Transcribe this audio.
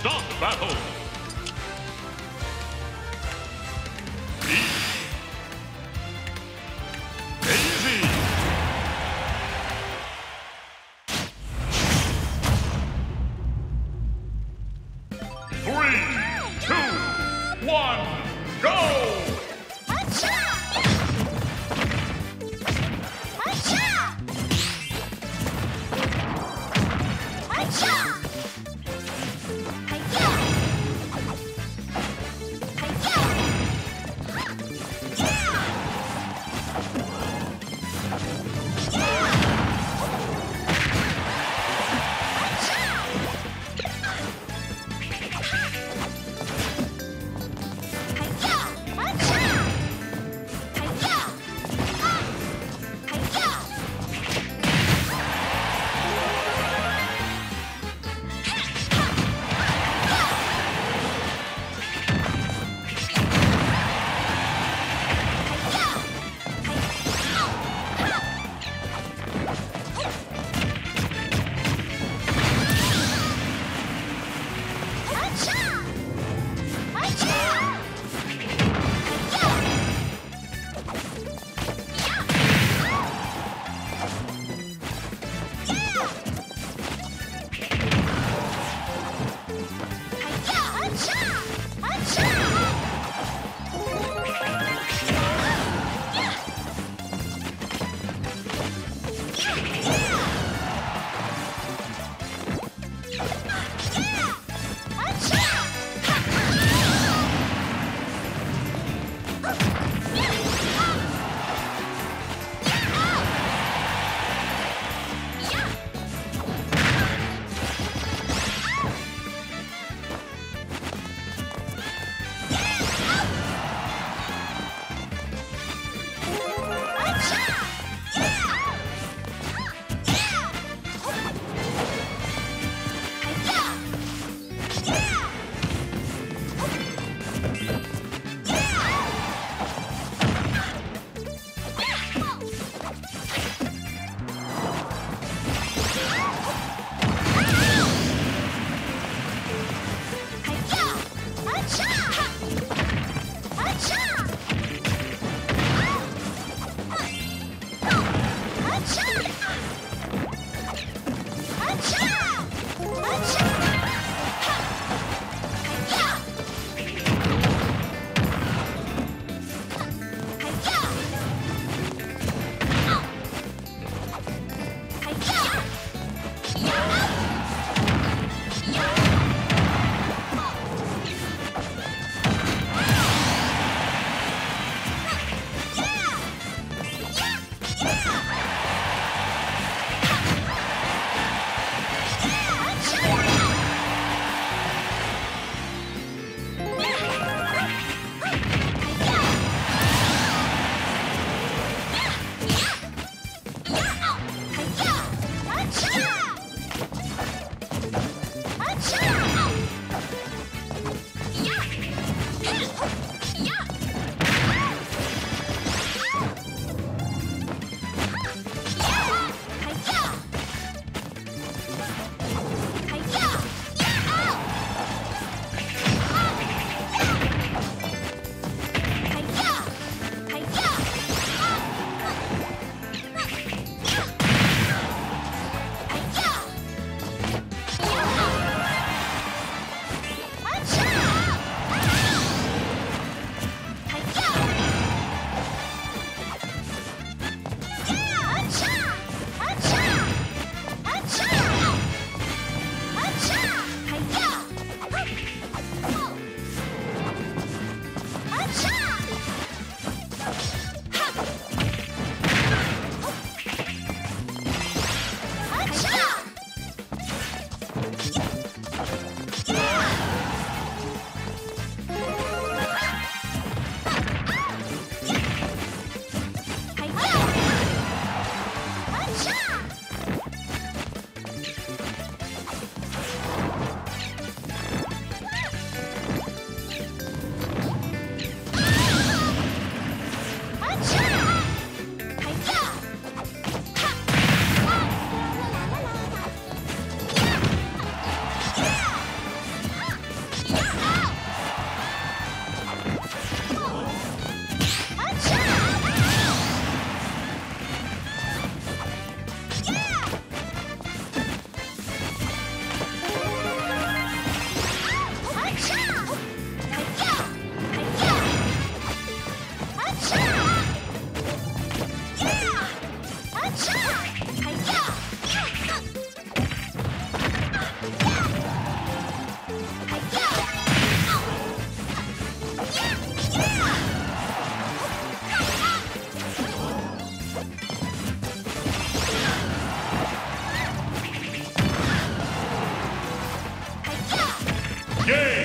Start battle! Game!